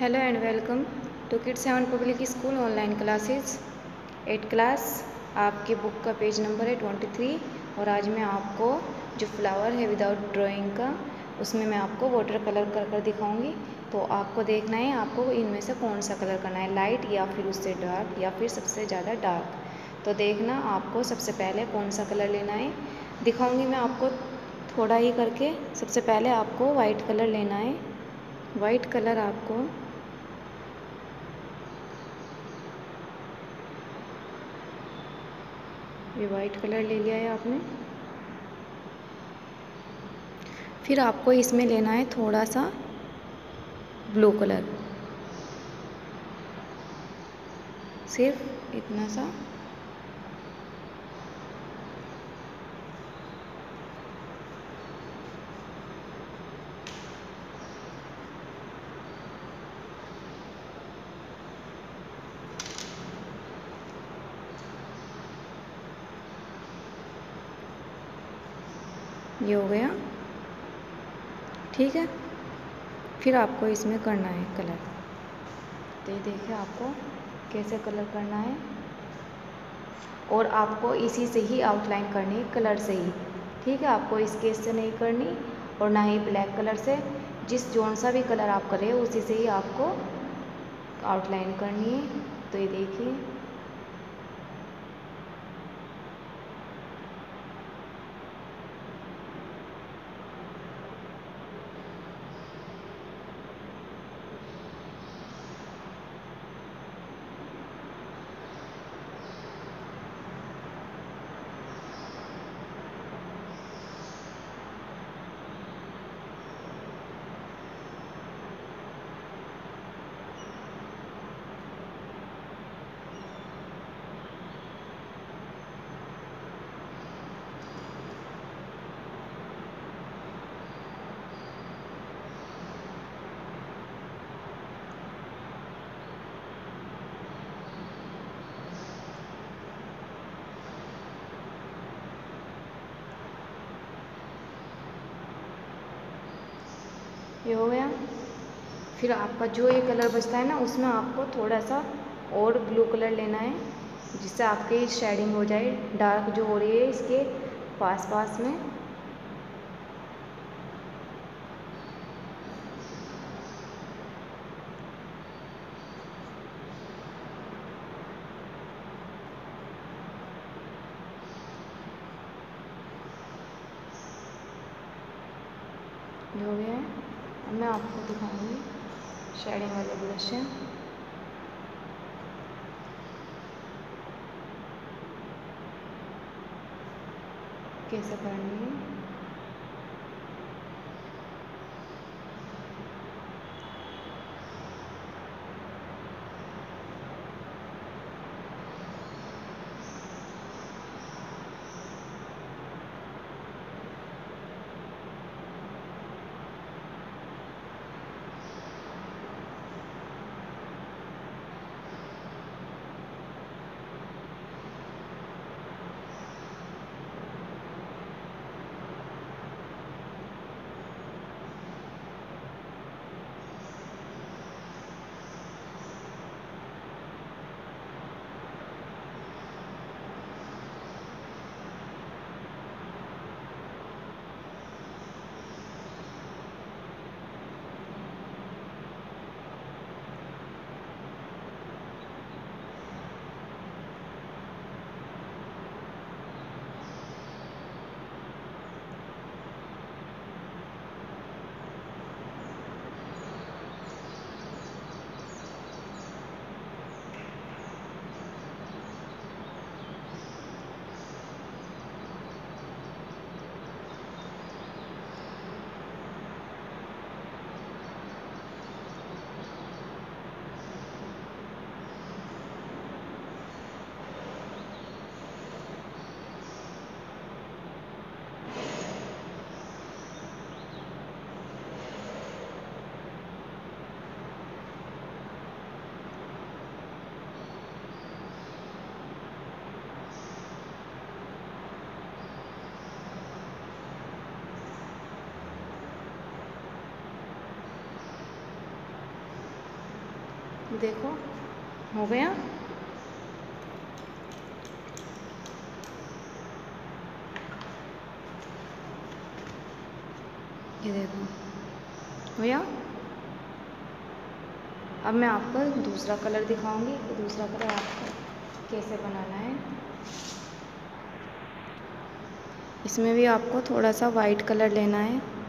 Hello and welcome to kid seven public school online classes eight class आपके book का page number है twenty three और आज मैं आपको जो फ्लावर है विदाउट ड्राइंग का, उसमें मैं आपको वाटर कलर कर कर दिखाऊँगी। तो आपको देखना है, आपको इनमें से कौन सा कलर करना है लाइट या फिर उससे डार्क या फिर सबसे ज़्यादा डार्क तो देखना आपको सबसे पहले कौन सा कलर लेना है। दिखाऊँगी मैं आपको थोड़ा ही करके, सबसे पहले आपको वाइट कलर लेना है। वाइट कलर आपको ये वाइट कलर ले लिया है आपने। फिर आपको इसमें लेना है थोड़ा सा ब्लू कलर सिर्फ़ इतना सा। ये हो गया। ठीक है। फिर आपको इसमें करना है कलर। तो ये देखिए आपको कैसे कलर करना है। और आपको इसी से ही आउटलाइन करनी है कलर से ही। ठीक है, आपको स्केच से नहीं करनी और ना ही ब्लैक कलर से। जिस जोन सा भी कलर आप करें, उसी से ही आपको आउटलाइन करनी है। तो ये देखिए। ये हो गया। फिर आपका जो ये कलर बचता है ना, उसमें आपको थोड़ा सा और ब्लू कलर लेना है, जिससे आपकी शेडिंग हो जाए, डार्क जो हो रही है इसके पास पास में हो गया। है मैं आपको दिखाऊँगी शेडिंग वाले ब्रश कैसे करनी है देखो, हो गया? ये देखो भैया अब मैं आपको दूसरा कलर दिखाऊँगी, कि दूसरा कलर आपको कैसे बनाना है। इसमें भी आपको थोड़ा सा वाइट कलर लेना है।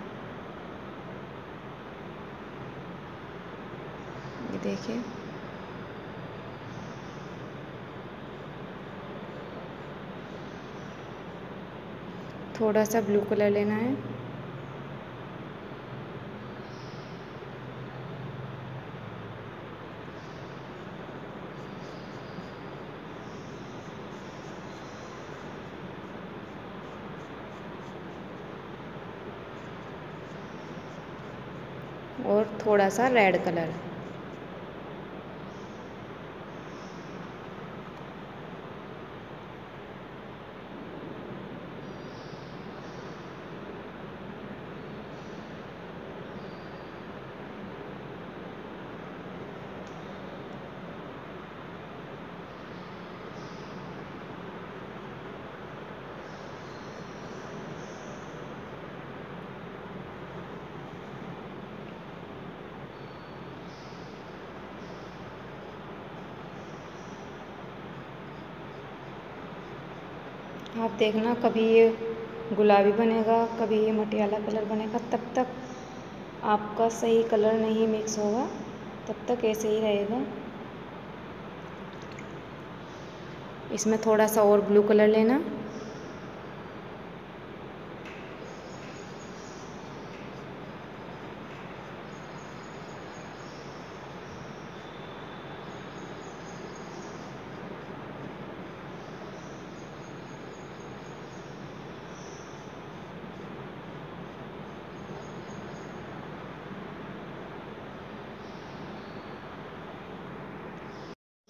ये देखिए। थोड़ा सा ब्लू कलर लेना है। और थोड़ा सा रेड कलर। आप देखना, कभी ये गुलाबी बनेगा, कभी ये मटियाला कलर बनेगा, तब तक आपका सही कलर नहीं मिक्स होगा, तब तक ऐसे ही रहेगा। इसमें थोड़ा सा और ब्लू कलर लेना।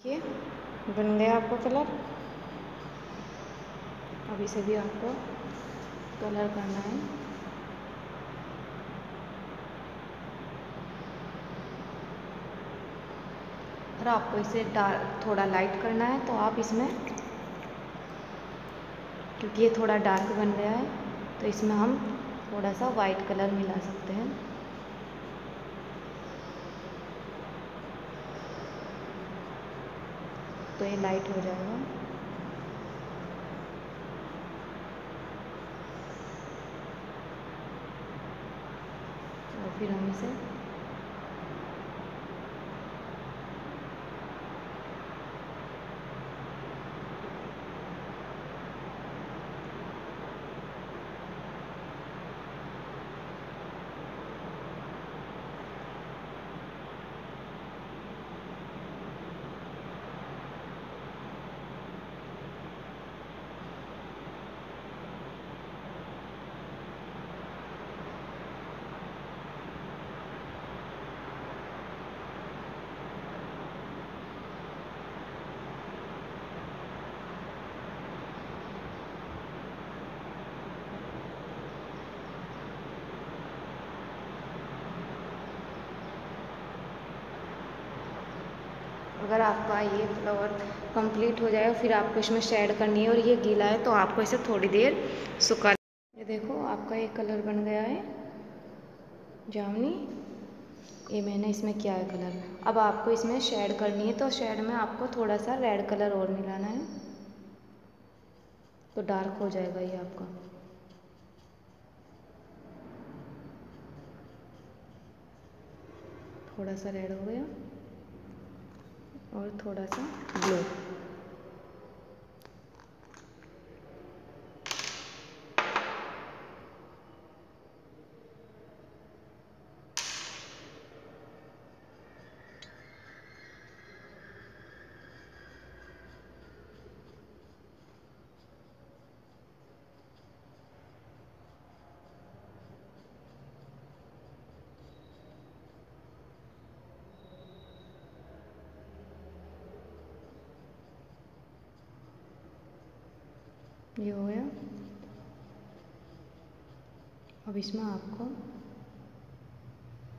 ये बन गया आपका कलर। अब इसे भी आपको कलर करना है। अगर आपको इसे डार्क थोड़ा लाइट करना है तो आप इसमें, क्योंकि ये थोड़ा डार्क बन गया है तो इसमें हम थोड़ा सा वाइट कलर मिला सकते हैं। तो ये लाइट हो जाएगा। और फिर हम इसे अगर आपका ये फ्लावर कंप्लीट हो जाए फिर आपको इसमें शेड करनी है और ये गीला है तो आपको इसे थोड़ी देर सुखा ये देखो, आपका ये कलर बन गया है। जामनी, ये मैंने इसमें किया है कलर अब आपको इसमें शेड करनी है तो शेड में आपको थोड़ा सा रेड कलर और मिलाना है। तो डार्क हो जाएगा ये आपका। थोड़ा सा रेड हो गया। और थोड़ा सा ब्लू ये हो गया। अब इसमें आपको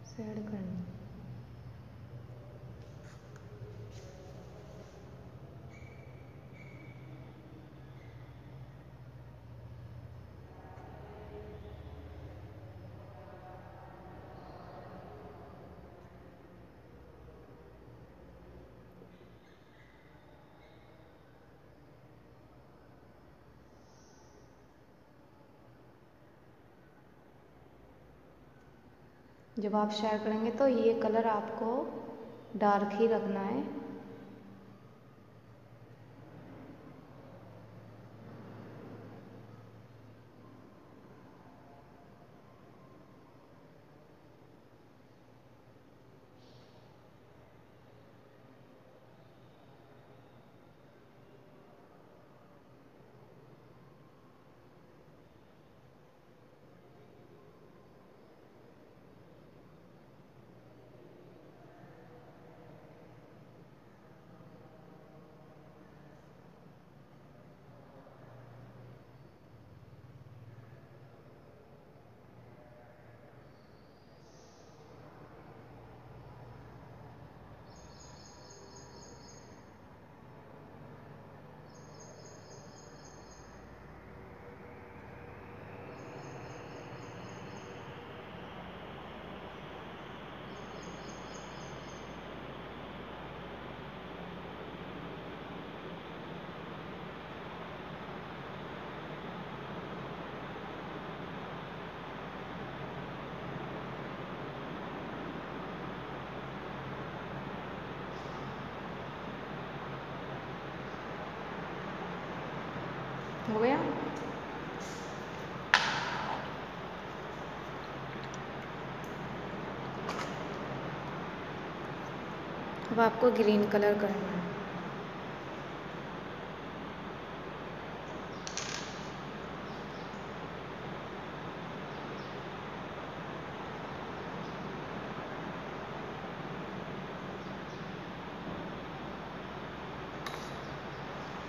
सेड करना जब आप शेयर करेंगे तो ये कलर आपको डार्क ही रखना है। हो गया अब आपको ग्रीन कलर करना है।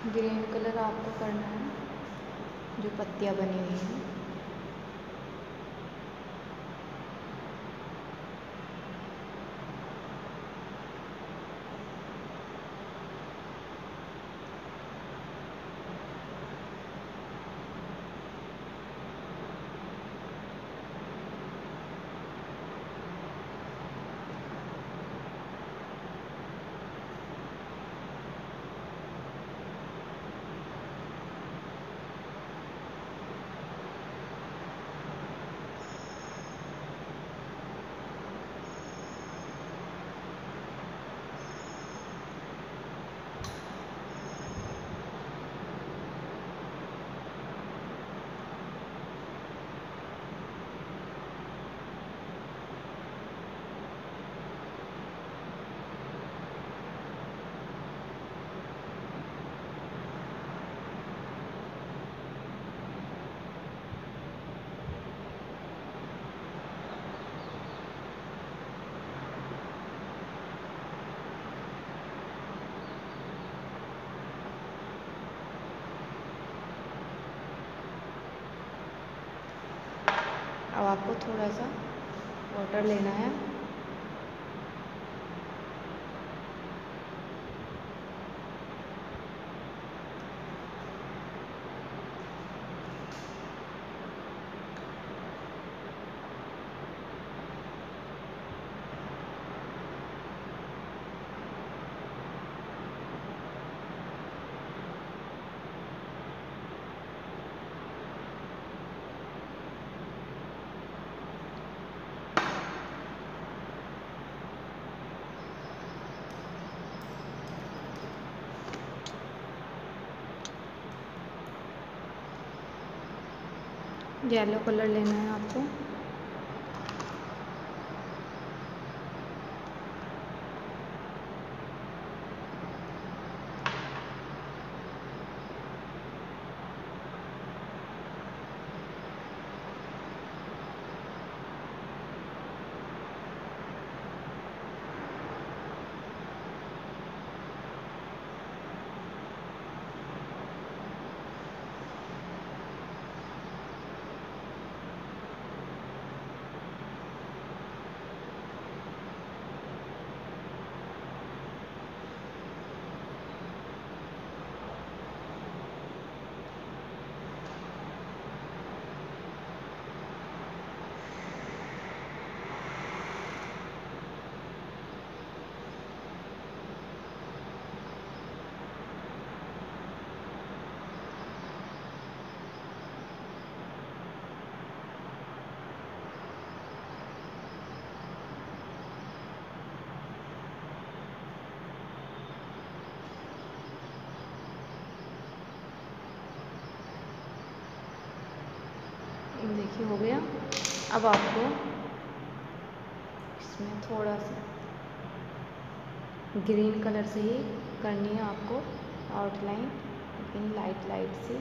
ग्रीन कलर आपको करना है। जो पत्तियाँ बनी हुई हैं। अब आपको थोड़ा सा वाटर लेना है। येलो कलर लेना है आपको। देखिए, हो गया। अब आपको इसमें थोड़ा सा ग्रीन कलर से ही करनी है आपको आउटलाइन लेकिन लाइट लाइट से।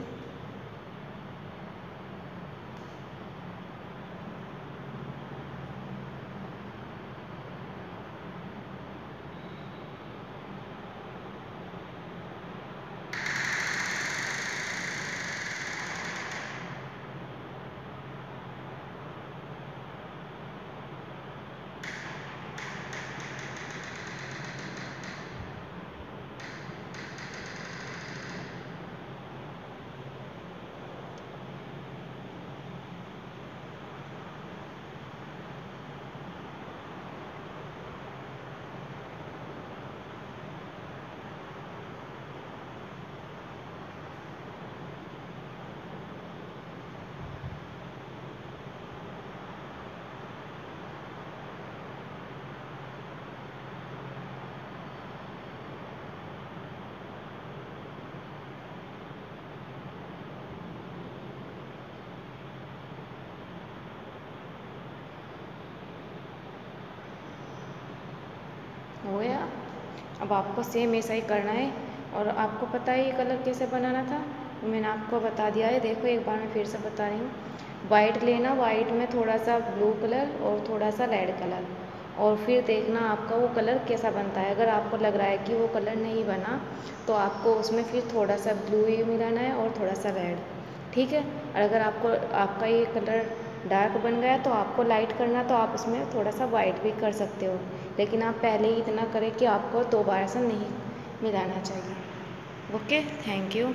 हो गया। अब आपको सेम ऐसा ही करना है। और आपको पता है ये कलर कैसे बनाना था? तो मैंने आपको बता दिया है। देखो, एक बार मैं फिर से बता रही हूँ। वाइट लेना। वाइट में थोड़ा सा ब्लू कलर और थोड़ा सा रेड कलर और फिर देखना आपका वो कलर कैसा बनता है। अगर आपको लग रहा है कि वो कलर नहीं बना तो आपको उसमें फिर थोड़ा सा ब्लू ही मिलाना है और थोड़ा सा रेड ठीक है? और अगर आपको, आपका ये कलर डार्क बन गया तो आपको लाइट करना तो आप उसमें थोड़ा सा वाइट भी कर सकते हो। लेकिन आप पहले ही इतना करें कि आपको दोबारा से नहीं मिलाना चाहिए। ओके? Thank you